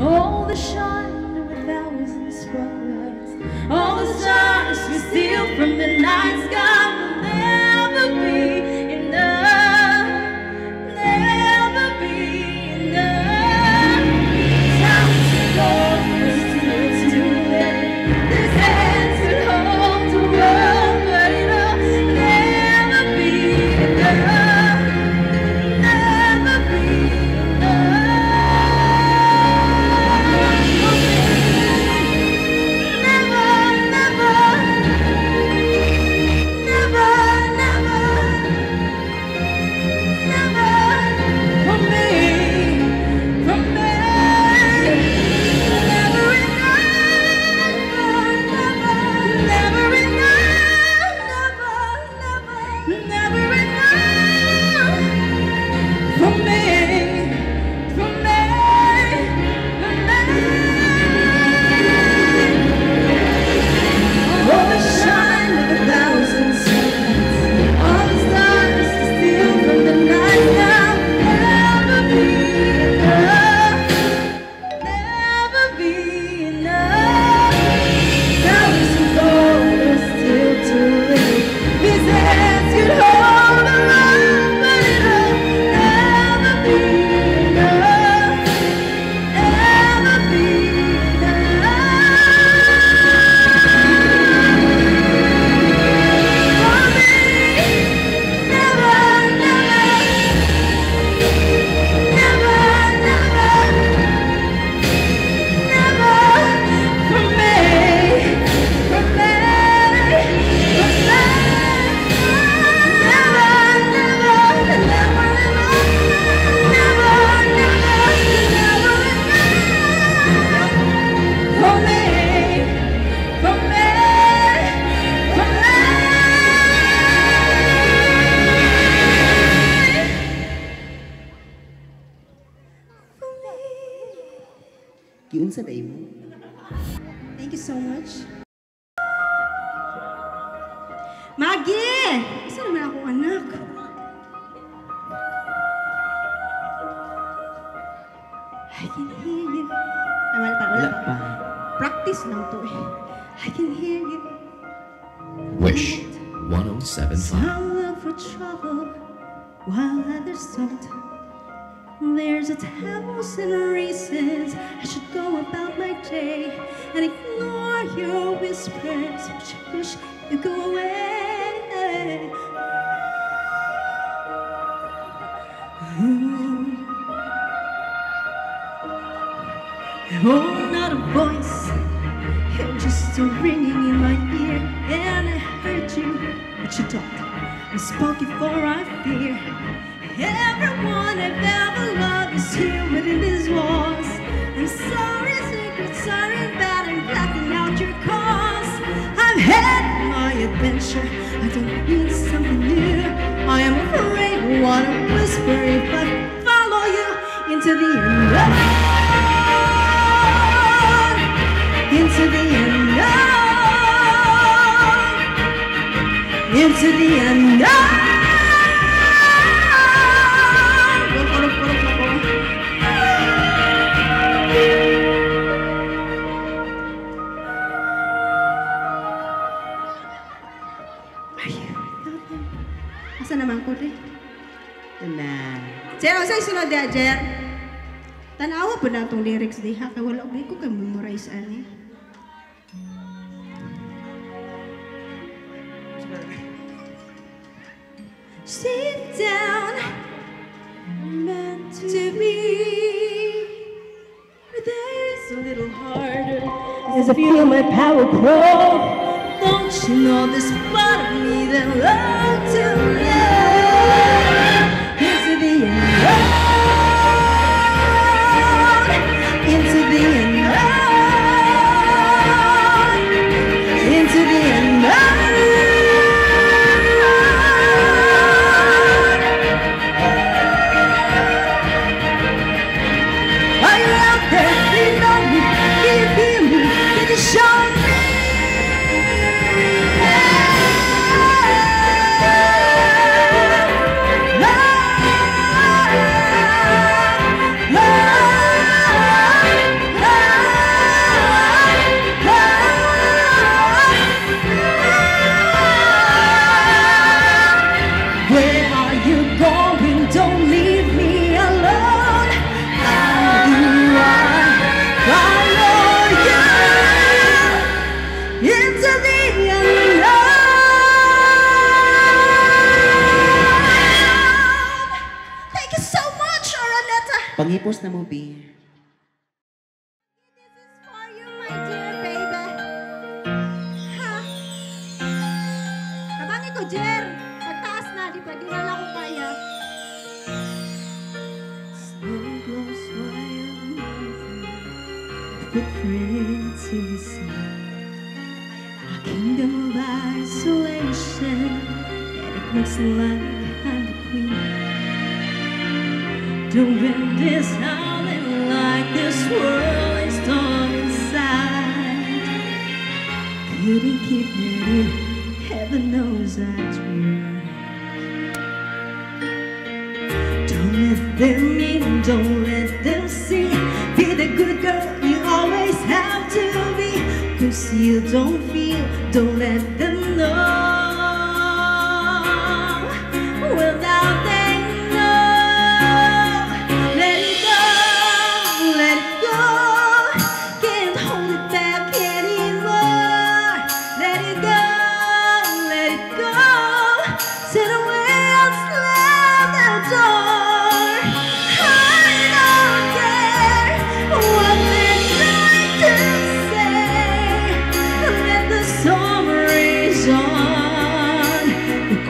All the shine with thousands spotlights. All the stars we steal from the night sky Giunsa day mo? Thank you so much. Maggie! Isa naman akong anak. I can hear you. Ay, wala pa, wala Wala pa. pa. Practice lang to eh. I can hear you. Wish 1075. Some look for trouble while others don't. There's a thousand reasons I should go about my day and ignore your whispers, which I wish you go away. Oh, oh, not a voice. You're just a ringing in my ear, and I heard you, but you don't. I spoke before I fear. Everyone I've ever loved is here within these walls. I'm sorry, secret, sorry that I'm blacking out your calls. I've had my adventure. I don't need something new. I am afraid what I whisper if I follow you into the unknown into the unknown, into the unknown. Jer, sa'y sunod? Tanawa po na itong lyrics diha, kaya wala ko kay memorize ani. Sit down, meant to be. There's a little harder as I feel my power grow. Don't you know this part of me that love to love Pangipos na mo, B. For you, my dear baby. Ha? Tabangi ko, Jer. Pagtaas na, di pa, di na lang ko kaya. Snow glows white footprints in the sea. A kingdom of isolation, and it looks like The wind is howling like this swirling storm inside. Couldn't keep it in, heaven knows I tried. Don't let them in, don't let them see. Be the good girl you always have to be. Cause you don't feel, don't let them know.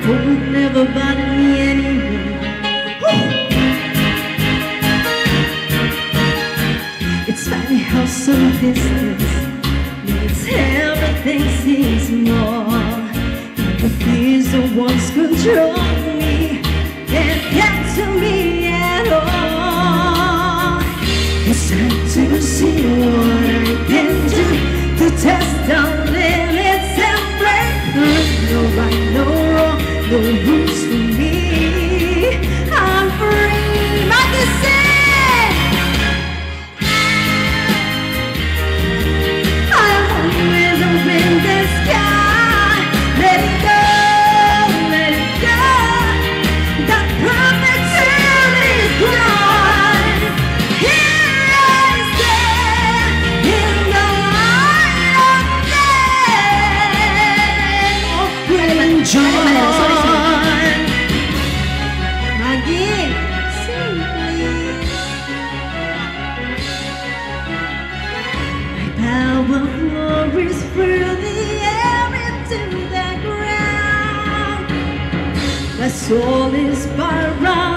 Cold never bothered me anymore. It's funny how some distance makes everything seems more. The fears the ones controlling the air into the ground. My soul is spiraling